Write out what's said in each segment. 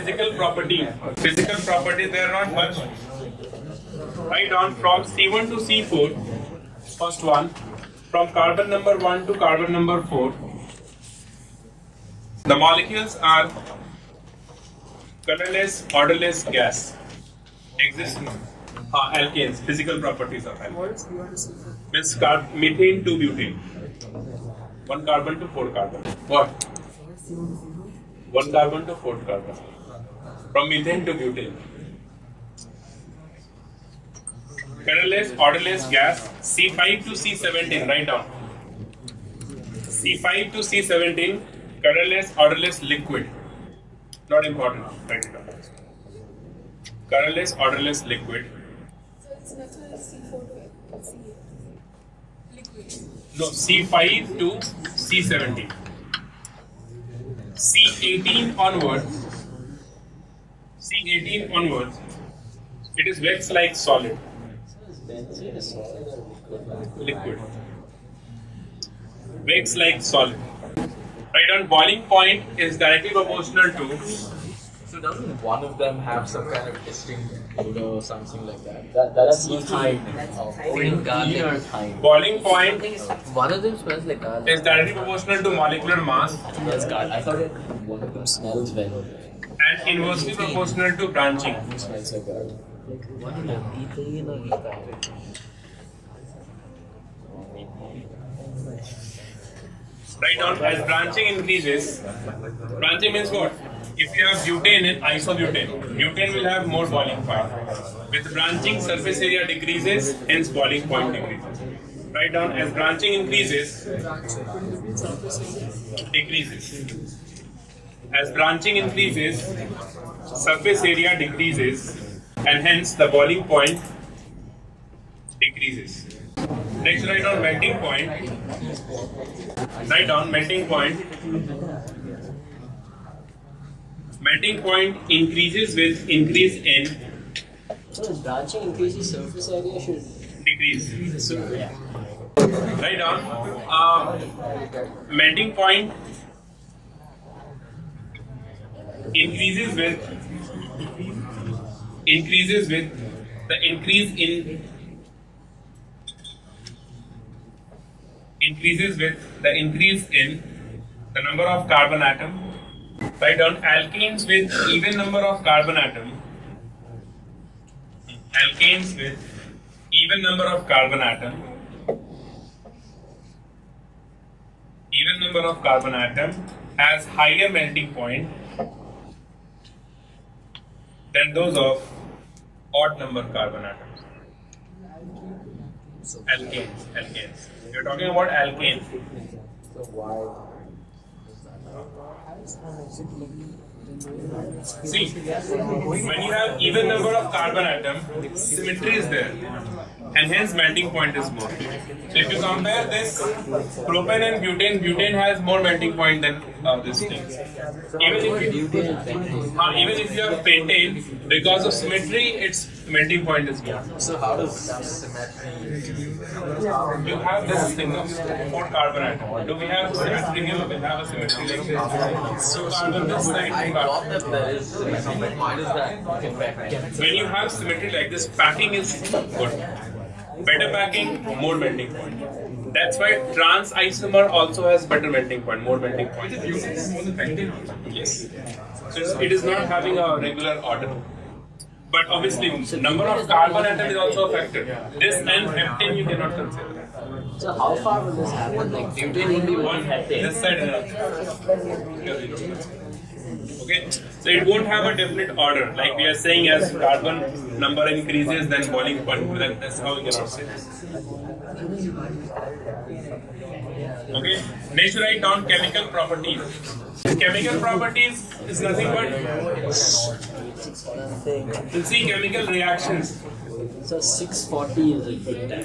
physical properties. Physical properties, they are not much. Right on from C1 to C4, first one, from carbon number 1 to carbon number 4. The molecules are colorless, odorless gas. Exist uh, alkanes, physical properties of alkanes. Means methane to butane. One carbon to four carbon. What? One carbon to four carbon. From methane to butane. Colorless, odorless gas C5 to C17. Write down. C5 to C17. Colorless, odorless liquid. Not important. Write it down. Colorless, odorless liquid. So it's like C4 to C liquid. No, C5 to C17. C18 onwards, C18 onwards, it is wax like solid, liquid. Wax like solid. Right on boiling point is directly proportional to So doesn't one of them have some kind of distinct odor or something like that? That, that's That's thyme. Oh, Green garlic. cleaner thyme. boiling point One of them smells like garlic. is directly proportional to molecular mass Yes, garlic. I thought it, one of them smells well. and inversely proportional to branching. smells like garlic. One of them, ethane or ethyl. Right down as branching increases. Branching means what? If you have butane and isobutane, butane will have more boiling point. With branching, surface area decreases, hence boiling point decreases. Write down as branching increases, decreases. As branching increases, surface area decreases, and hence the boiling point decreases. Next, write down melting point. Write down melting point. Melting point increases with increase in So branching increases surface area should decrease. so yeah. Write down uh, melting point increases with increases with the increase in increases with the increase in the number of carbon atom. Write down alkenes with even number of carbon atom. Alkanes with even number of carbon atom. Even number of carbon atom has higher melting point than those of odd number carbon atoms. Alkanes, alkanes. You're talking about alkanes. So why See, when you have even number of carbon atom, symmetry is there, and hence melting point is more. So if you compare this propane and butane, butane has more melting point than uh, this thing. Even if you butane and pentane? uh, even if you have pentane, because of symmetry, its melting point is more. So how does symmetry? You have this thing of four carbon atom. Do we have symmetry here? We have a symmetry like this. Two carbon this side, two carbon. that there is symmetry, why does that? When you have symmetry like this, packing is good. Better packing, more melting point. That's why trans isomer also has better melting point, more melting point. Yes. So it's, not having a regular order. But obviously, number of carbon atom is also a factor. This and heptane you cannot consider. So how far will this happen? Like butane will be one One heptane. this side and another. Okay, so it won't have a definite order. Like we are saying, as carbon number increases, then boiling point. That, that's how we cannot say. Okay, next write down chemical properties. Chemical properties is nothing but you see chemical reactions. So 640 is a good time.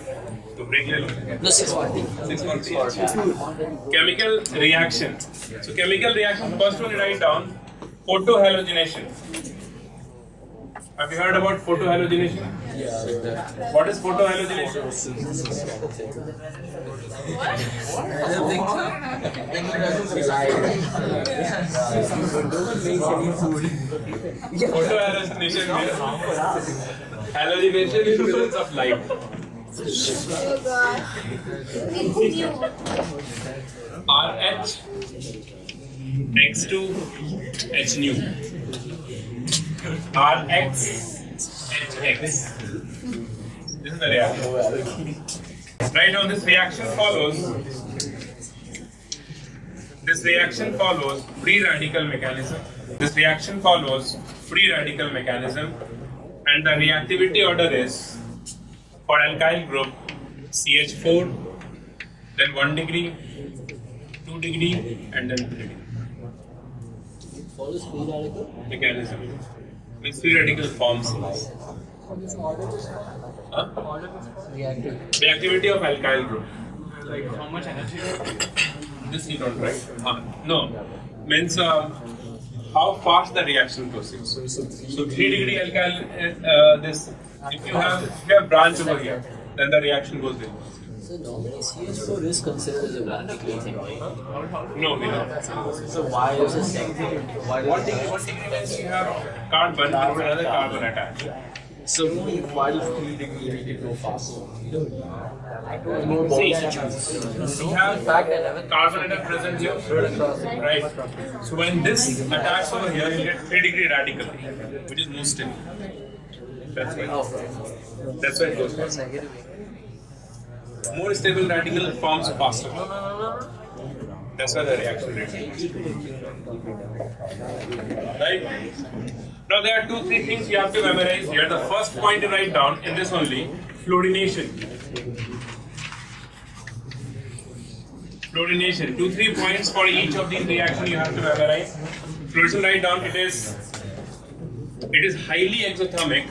To break your No, 640. 640. Chemical reaction. So chemical reaction, first one you write down, photohalogenation. Have you heard about photohalogenation? Yeah. What is photohalogenation? Photohalogenation means halogenation is presence of light. Oh god. RH next to H nu. Rx HX. This is the reaction. Right now, this reaction follows. This reaction follows free radical mechanism. This reaction follows free radical mechanism, and the reactivity order is for alkyl group CH4, then 1 degree, 2 degree, and then 3 degree. Follows free radical. Mechanism. Means free radical forms. Huh? Reactive. Reactivity of alkyl group. Like how much energy? This you don't write. Uh, no. Means uh, how fast the reaction proceeds. So 3 degree alkyl, uh, this, if you have, if you have branch over here, then the reaction goes very fast. So normally CH4 is considered as a radical thing, right? No, we don't. So why is it Why One does degree, one degree means you have carbon with another carbon attached. So why does three degree make it go faster? More See, bonds. we have carbon atom present here, right? So when this attacks over here, you get 3 degree radical, which is more stable. That's why. That's why it goes faster. More stable radical forms faster. That's why the reaction rate Right? Now there are two, three things you have to memorize here. The first point to write down in this only, fluorination. Fluorination. Two, three points for each of these reactions you have to memorize. Fluorination write down it is it is highly exothermic.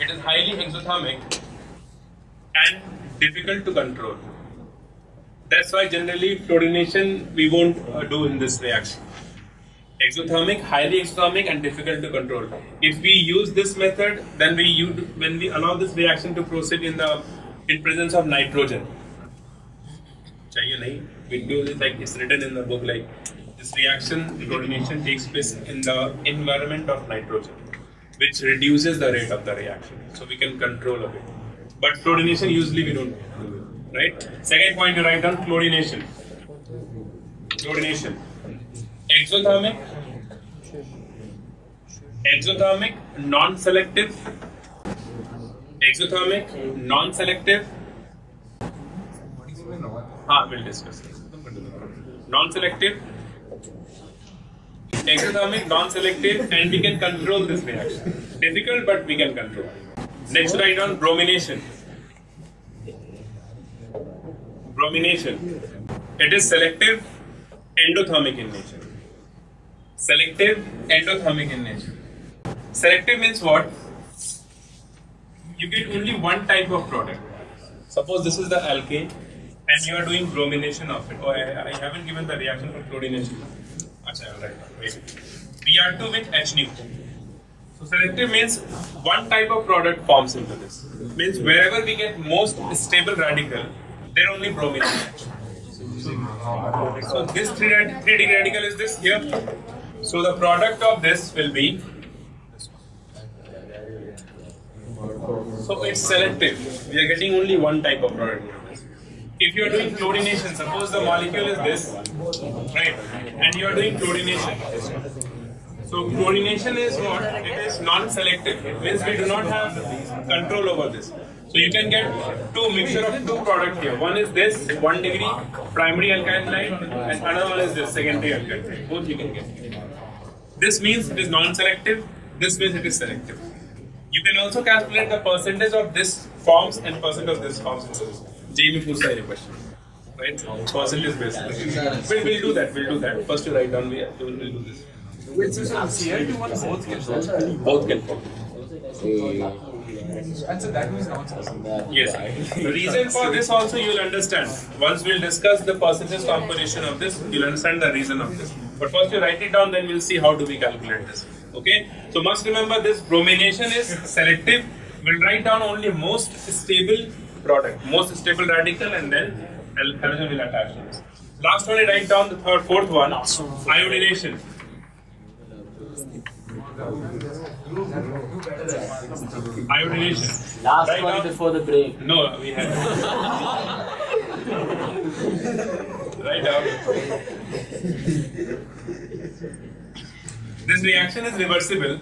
It is highly exothermic and difficult to control. That's why generally fluorination we won't uh, do in this reaction. Exothermic, highly exothermic and difficult to control. If we use this method, then we use, when we allow this reaction to proceed in the in presence of nitrogen. We do this like it's written in the book like this reaction fluorination takes place in the environment of nitrogen, which reduces the rate of the reaction. So we can control a bit. But fluorination usually we don't right? Second point you write down chlorination. Chlorination. Exothermic. Exothermic, non-selective. Exothermic, non-selective. Ah, we'll discuss. Non-selective. Exothermic, non-selective, and we can control this reaction. Difficult, but we can control. Next, write on bromination. Bromination. It is selective, endothermic in nature. Selective, endothermic in nature. Selective means what? You get only one type of product. Suppose this is the alkane, and you are doing bromination of it. Oh, I, I haven't given the reaction for chlorination. Acha, right. Wait. Br2 with H nu. So selective means one type of product forms into this. Means wherever we get most stable radical, there only bromine. So this three, rad- three degree radical is this here. So the product of this will be. This one. So it's selective. We are getting only one type of product. If you are doing chlorination, suppose the molecule is this, right? And you are doing chlorination. So chlorination is what? It is non-selective. It means we do not have control over this. So you can get two mixture of two product here. One is this one degree primary alkaline and another one is this secondary alkaline. Both you can get. This means it is non-selective. This means it is selective. You can also calculate the percentage of this forms and percent of this forms. Jamie Fusa, your question. Right? Percentage basis. We'll, we'll do that. We'll do that. First, you write down. We will we'll do this. Wait, so CL2 one both can. And so that means non Yes. The reason for this also you'll understand. Once we'll discuss the percentage composition of this, you'll understand the reason of this. But first you write it down, then we'll see how do we calculate this. Okay, so must remember this bromination is selective. We'll write down only most stable product, most stable radical, and then halogen will attach to this. Last one, I write down the third, fourth one, iodination. Iodination. Last Write one down- before the break. No, we have. right down. This reaction is reversible.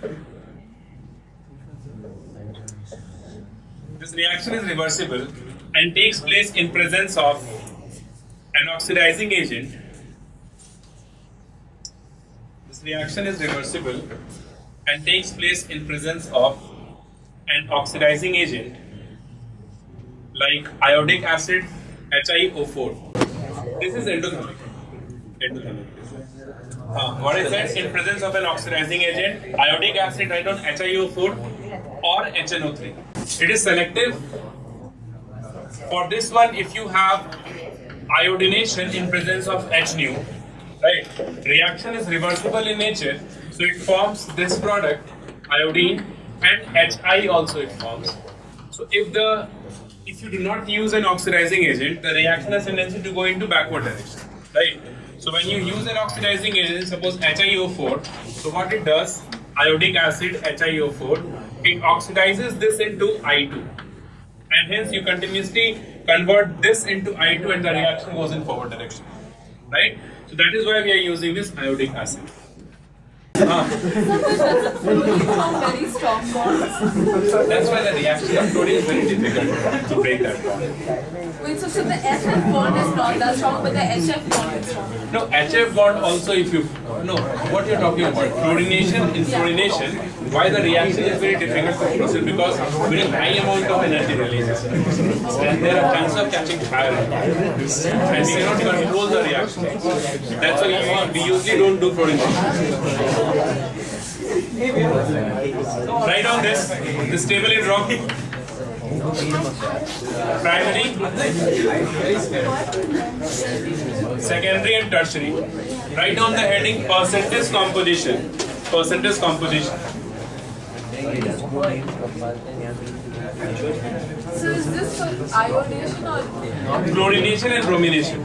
This reaction is reversible and takes place in presence of an oxidizing agent. This reaction is reversible and takes place in presence of an oxidizing agent like iodic acid, HIO4. This is endothermic. Endothermic. Uh, what is that? In presence of an oxidizing agent, iodic acid, write down HIO4 or HNO3. It is selective. For this one, if you have iodination in presence of H nu, right? Reaction is reversible in nature, so it forms this product, iodine, and Hi also it forms. So if the if you do not use an oxidizing agent, the reaction has tendency to go into backward direction, right? So when you use an oxidizing agent, suppose HIO4, so what it does, iodic acid HIO4, it oxidizes this into I2, and hence you continuously convert this into I2, and the reaction goes in forward direction, right? So that is why we are using this iodic acid. Ah. Very strong bonds. That's why the reaction of chlorine is very difficult to break that bond. Wait, so, so the SF bond is not that strong, but the HF bond is strong. No, HF bond also if you no what you're talking about chlorination in chlorination why the reaction is very difficult to proceed because very high amount of energy releases and there are chances of catching fire and we cannot control the reaction. That's why we, usually don't do chlorination. Write down this this table in rock. Primary, secondary and tertiary. Write down the heading percentage composition. Percentage composition. So is this for iodination or Chlorination and bromination.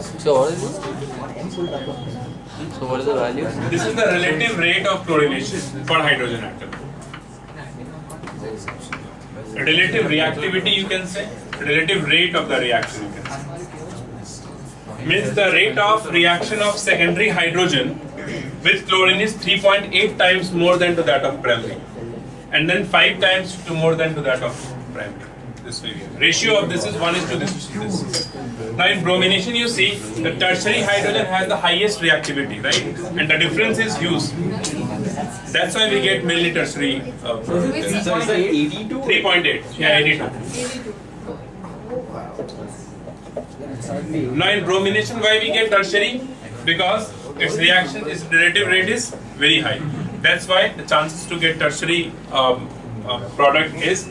So what is? So what is the value? This is the relative rate of chlorination for hydrogen atom. Relative reactivity you can say. Relative rate of the reaction you can say. Means the rate of reaction of secondary hydrogen with chlorine is 3.8 times more than to that of primary. And then 5 times to more than to that of primary. This way. Ratio of this is 1 is to this is this. Now in bromination you see the tertiary hydrogen has the highest reactivity, right? And the difference is huge. That's why we get mainly tertiary uh, Wait, so 82? 3.8, yeah, 82. 82. Now in bromination, why we get tertiary? Because its reaction, its relative rate is very high. That's why the chances to get tertiary um, uh, product is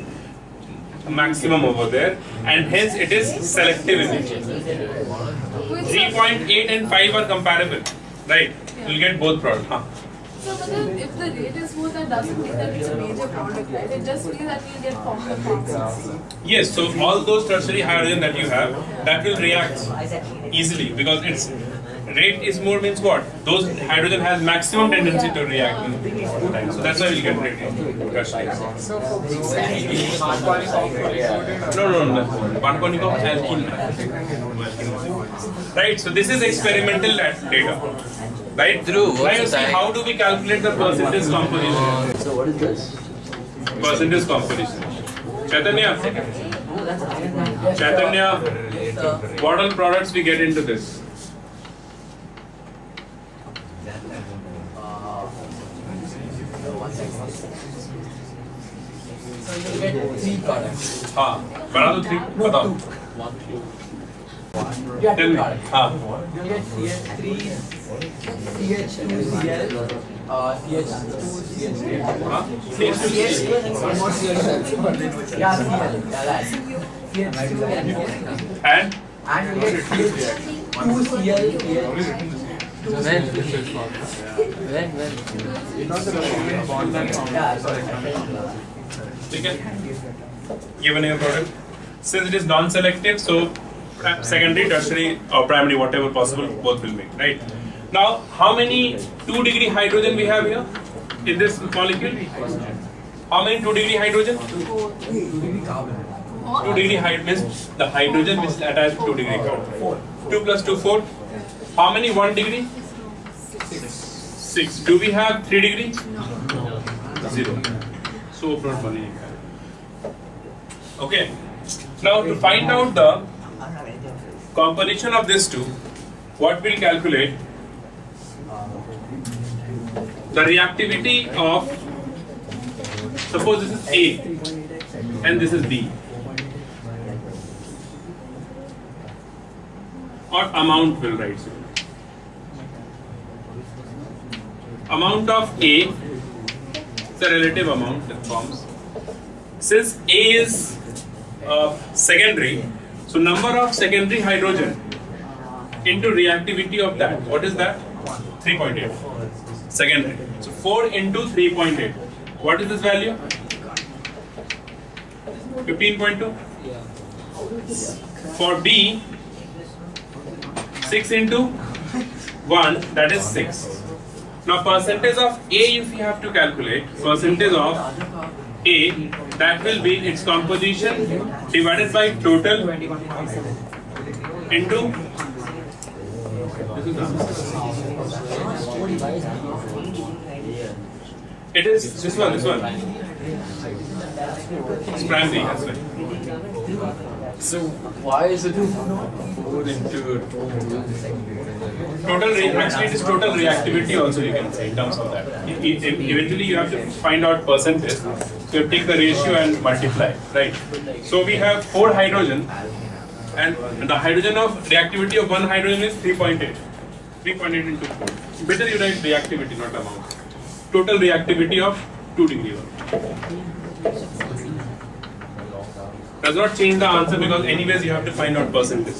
maximum over there, and hence it is selective in nature. 3.8 and 5 are comparable, right? You'll get both products. Huh? so but then if the rate is more, that doesn't mean that it's a major product, right? It just means that we'll get formula forms. Yes, so all those tertiary hydrogen that you have, that will react easily because its rate is more means what? Those hydrogen has maximum tendency to react. in time. So that's why we get rate tertiary. No, no, no. Pankonik of alkene. Right, so this is experimental data. Right? Dhruv, what's now you the see how do we calculate the percentage composition? So what is this? Percentage composition. Chaitanya, Chaitanya, what all products we get into this? So you get three products. हाँ बना दो three One two. You have two products. हाँ. You get CH3, CH2Cl, uh, CH2Cl. हाँ. CH2Cl. One more Cl. Yeah, Cl. Yeah, that's. CH2 and. And. And you get CH2Cl. When? Given your product, since it is non-selective, so uh, secondary, tertiary, or primary, whatever possible, both will make, right? Now, how many 2 degree hydrogen we have here in this molecule? How many 2 degree hydrogen? 2 degree hydrogen means the hydrogen which is attached to 2 degree carbon. 2 plus 2, 4. How many 1 degree? 6. 6. Do we have 3 degree? No. no. 0. So, okay. Now to find out the composition of these two, what we will calculate? The reactivity of, suppose this is A and this is B. Or amount will write. Amount of A is the relative amount that forms. Since A is uh, secondary, so number of secondary hydrogen into reactivity of that, what is that? 3.8. Secondary. So 4 into 3.8. What is this value? 15.2. For B, 6 into 1, that is 6. Now percentage of A if you have to calculate, percentage of A, that will be its composition divided by total into it is this one, this one. It's primary, that's right. So why is it four into Total re- actually it is total reactivity also you can say in terms of that. Eventually you have to find out percentage. So you take the ratio and multiply, right? So we have four hydrogen and the hydrogen of reactivity of one hydrogen is 3.8. 3.8 into 4. Better you write reactivity, not amount. Total reactivity of 2 degree. Does not change the answer because anyways you have to find out percentage.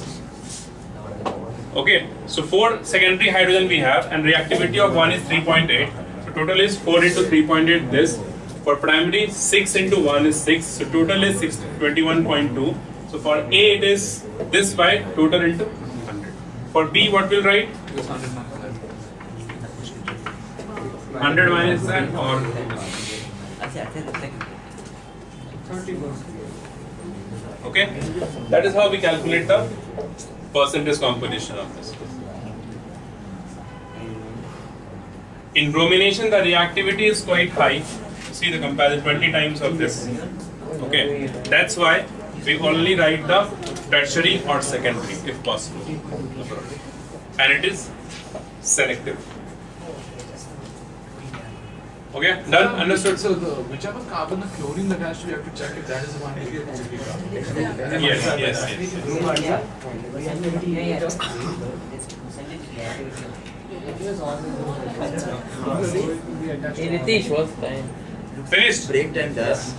Okay, so four secondary hydrogen we have and reactivity of one is 3.8. So total is 4 into 3.8 this. For primary 6 into 1 is 6. So total is 6, 21.2. So for A it is this by total into 100. For B what we'll write? 100 minus that or okay? That is how we calculate the percentage composition of this. In bromination the reactivity is quite high. See the comparison 20 times of this. Okay? That's why we only write the tertiary or secondary if possible. And it is selective okay done understood So the whichever carbon the chlorine attached to, you have to check if that is the one degree or two degree carbon. yes yes yes Hey Nitish, what's time? finished Break time, das.